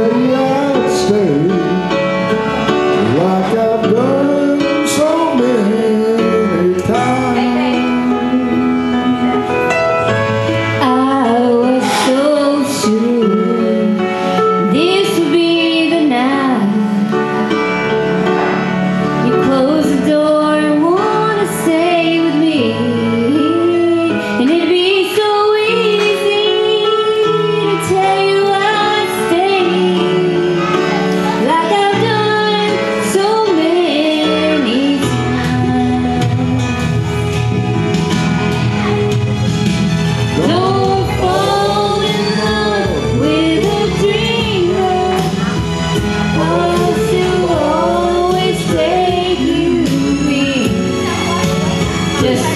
Yeah.